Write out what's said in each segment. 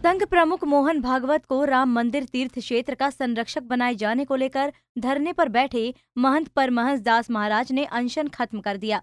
संघ प्रमुख मोहन भागवत को राम मंदिर तीर्थ क्षेत्र का संरक्षक बनाए जाने को लेकर धरने पर बैठे महंत परमहंस दास महाराज ने अनशन खत्म कर दिया।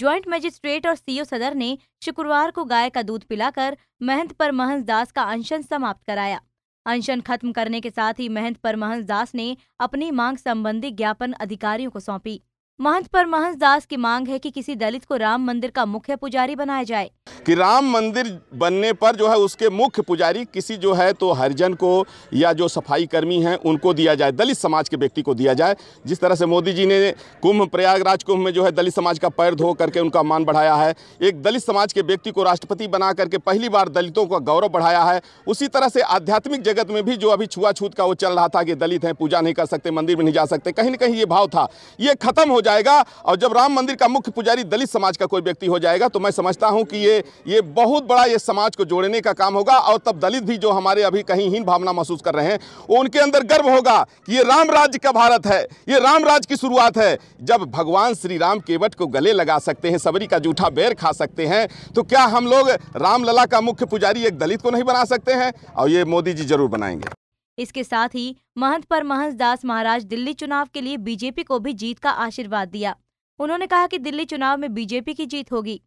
ज्वाइंट मजिस्ट्रेट और सीओ सदर ने शुक्रवार को गाय का दूध पिलाकर महंत परमहंस दास का अनशन समाप्त कराया। अनशन खत्म करने के साथ ही महंत परमहंस दास ने अपनी मांग संबंधी ज्ञापन अधिकारियों को सौंपी। महंत परमहंस दास की मांग है कि किसी दलित को राम मंदिर का मुख्य पुजारी बनाया जाए। कि राम मंदिर बनने पर जो है उसके मुख्य पुजारी किसी जो है तो हरिजन को या जो सफ़ाई कर्मी हैं, उनको दिया जाए, दलित समाज के व्यक्ति को दिया जाए। जिस तरह से मोदी जी ने कुंभ, प्रयागराज कुंभ में जो है दलित समाज का पैर धो करके उनका मान बढ़ाया है, एक दलित समाज के व्यक्ति को राष्ट्रपति बना करके पहली बार दलितों का गौरव बढ़ाया है, उसी तरह से आध्यात्मिक जगत में भी जो अभी छुआछूत का वो चल रहा था कि दलित हैं, पूजा नहीं कर सकते, मंदिर में नहीं जा सकते, कहीं ना कहीं ये भाव था। ये खत्म हो जाएगा और जब राम मंदिर का मुख्य पुजारी दलित समाज का कोई व्यक्ति हो जाएगा तो मैं समझता हूँ कि ये ये बहुत बड़ा ये समाज को जोड़ने का काम होगा और तब दलित भी जो हमारे अभी कहीं हीन भावना महसूस कर रहे हैं उनके अंदर गर्व होगा कि ये राम राज्य का भारत है, ये राम राज्य की शुरुआत है। जब भगवान श्री राम केवट को गले लगा सकते हैं, सबरी का जूठा बेर खा सकते हैं तो क्या हम लोग रामलला का मुख्य पुजारी एक दलित को नहीं बना सकते हैं? और ये मोदी जी ज़रूर बनाएँगे। इसके साथ ही महंत पर महंस दास महाराज दिल्ली चुनाव के लिए बीजेपी को भी जीत का आशीर्वाद दिया। उन्होंने कहा कि दिल्ली चुनाव में बीजेपी की जीत होगी।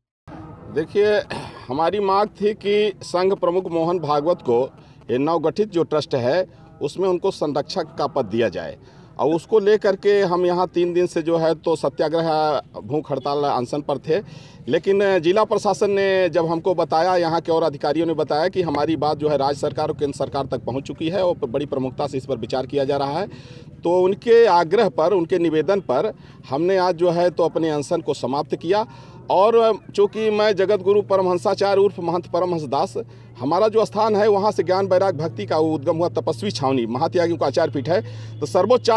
देखिए, हमारी मांग थी कि संघ प्रमुख मोहन भागवत को नवगठित जो ट्रस्ट है, उसमें उनको संरक्षक का पद दिया जाए। और उसको लेकर के हम यहाँ तीन दिन से जो है तो सत्याग्रह भूख हड़ताल अनशन पर थे। लेकिन जिला प्रशासन ने जब हमको बताया, यहाँ के और अधिकारियों ने बताया कि हमारी बात जो है राज्य सरकार और केंद्र सरकार तक पहुँच चुकी है और बड़ी प्रमुखता से इस पर विचार किया जा रहा है। तो उनके आग्रह पर, उनके निवेदन पर हमने आज जो है तो अपने अनशन को समाप्त किया और चूँकि मैं जगत गुरु परमहंसाचार्य उर्फ़ महंत परमहंस दास हमारा जो स्थान है वहाँ से ज्ञान बैराग भक्ति का उद्गम हुआ तपस्वी छावनी महात्यागियों का आचार्य पीठ है। तो सर्वोच्च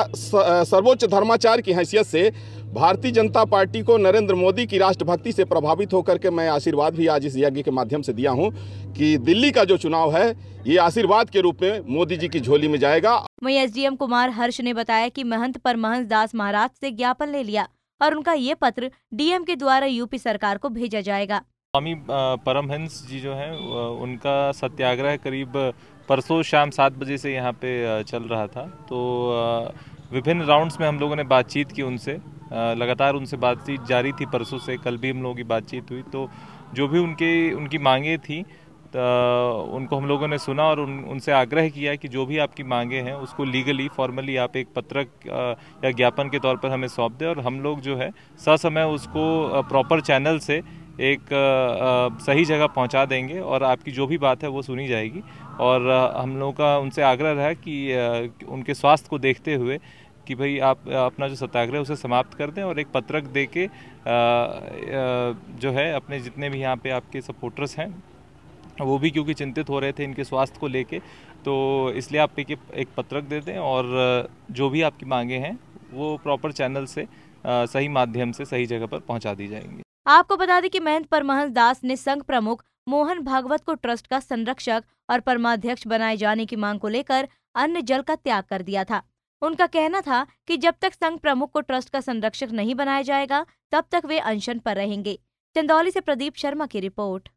सर्वोच्च धर्माचार्य की हैसियत से भारतीय जनता पार्टी को नरेंद्र मोदी की राष्ट्रभक्ति से प्रभावित होकर के मैं आशीर्वाद भी आज इस यज्ञ के माध्यम से दिया हूँ कि दिल्ली का जो चुनाव है, ये आशीर्वाद के रूप में मोदी जी की झोली में जाएगा। वही एसडीएम कुमार हर्ष ने बताया कि महंत परमहंस दास महाराज से ज्ञापन ले लिया। और उनका ये पत्र डीएम के द्वारा यूपी सरकार को भेजा जाएगा। स्वामी परमहंस जी जो हैं उनका सत्याग्रह करीब परसों शाम सात बजे से यहाँ पे चल रहा था। तो विभिन्न राउंड्स में हम लोगों ने बातचीत की उनसे। लगातार उनसे बातचीत जारी थी परसों से, कल भी हम लोगों की बातचीत हुई। तो जो भी उनके, उनकी मांगे थी तो उनको हम लोगों ने सुना और उन, उनसे आग्रह किया कि जो भी आपकी मांगे हैं, उसको लीगली फॉर्मली आप एक पत्रक या ज्ञापन के तौर पर हमें सौंप दें और हम लोग जो है, ससमय उसको प्रॉपर चैनल से एक सही जगह पहुँचा देंगे और आपकी जो भी बात है वो सुनी जाएगी। और हम लोगों का उनसे आग्रह रहा कि उनके स्वास्थ्य को देखते हुए कि भाई आप अपना जो सत्याग्रह उसे समाप्त कर दें और एक पत्रक दे के जो है, अपने जितने भी यहाँ पे आपके सपोर्टर्स हैं वो भी क्योंकि चिंतित हो रहे थे इनके स्वास्थ्य को लेके तो इसलिए आप एक, एक पत्रक दे दें और जो भी आपकी मांगे हैं वो प्रॉपर चैनल से सही माध्यम से सही जगह पर पहुँचा दी जाएँगी। आपको बता दें कि महंत परमहंस दास ने संघ प्रमुख मोहन भागवत को ट्रस्ट का संरक्षक और परमाध्यक्ष बनाए जाने की मांग को लेकर अन्य जल का त्याग कर दिया था। उनका कहना था कि जब तक संघ प्रमुख को ट्रस्ट का संरक्षक नहीं बनाया जाएगा तब तक वे अनशन पर रहेंगे। चंदौली से प्रदीप शर्मा की रिपोर्ट।